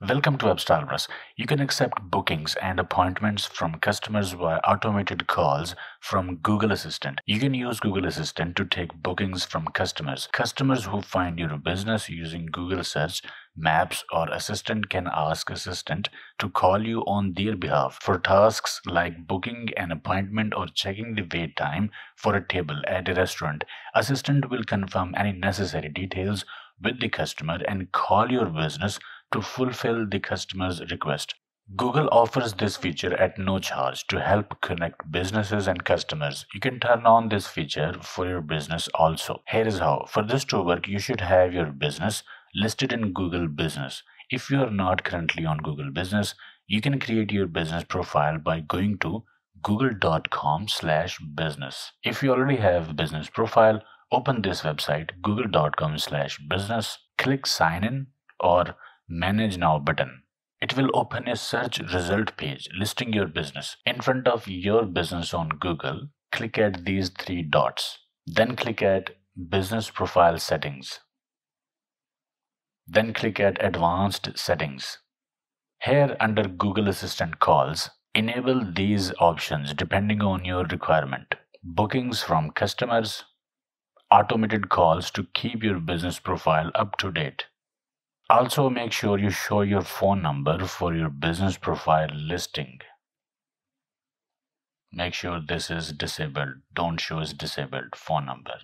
Welcome to WebStylePress. You can accept bookings and appointments from customers via automated calls from Google Assistant. You can use Google Assistant to take bookings from customers. Customers who find your business using Google Search, Maps, or Assistant can ask Assistant to call you on their behalf for tasks like booking an appointment or checking the wait time for a table at a restaurant. Assistant will confirm any necessary details with the customer and call your business to fulfill the customer's request. Google offers this feature at no charge to help connect businesses and customers. You can turn on this feature for your business also. Here is how. For this to work, you should have your business listed in Google Business. If you are not currently on Google Business, you can create your business profile by going to google.com slash business. If you already have a business profile, open this website google.com slash business, click sign in or Manage Now button. It will open a search result page listing your business. In front of your business on Google, click at these three dots. Then click at Business Profile Settings. Then click at Advanced Settings. Here under Google Assistant calls, enable these options depending on your requirement. Bookings from customers, automated calls to keep your business profile up to date. Also make sure you show your phone number for your business profile listing. Make sure this is disabled. Don't show as disabled phone number.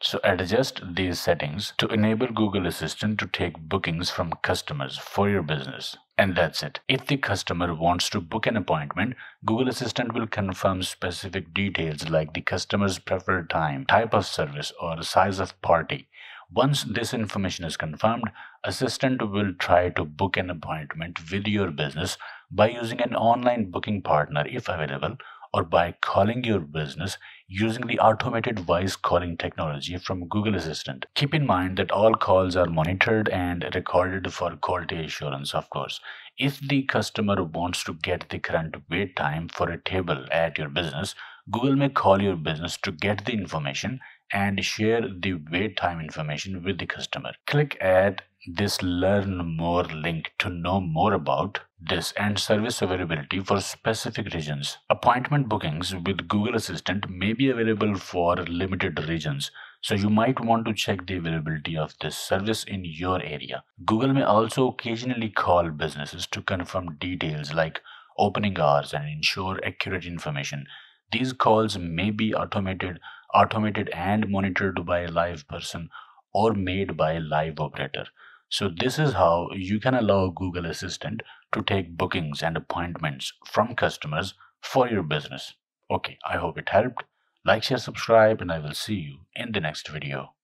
So adjust these settings to enable Google Assistant to take bookings from customers for your business. And that's it. If the customer wants to book an appointment, Google Assistant will confirm specific details like the customer's preferred time, type of service, or size of party. Once this information is confirmed, Assistant will try to book an appointment with your business by using an online booking partner if available or by calling your business using the automated voice calling technology from Google Assistant. Keep in mind that all calls are monitored and recorded for quality assurance, of course. If the customer wants to get the current wait time for a table at your business, Google may call your business to get the information and share the wait time information with the customer. Click at this learn more link to know more about this and service availability for specific regions. Appointment bookings with Google Assistant may be available for limited regions, so you might want to check the availability of this service in your area. Google may also occasionally call businesses to confirm details like opening hours and ensure accurate information. These calls may be automated automated and monitored by a live person or made by a live operator. So this is how you can allow Google Assistant to take bookings and appointments from customers for your business. Okay, I hope it helped. Like, share, subscribe, and I will see you in the next video.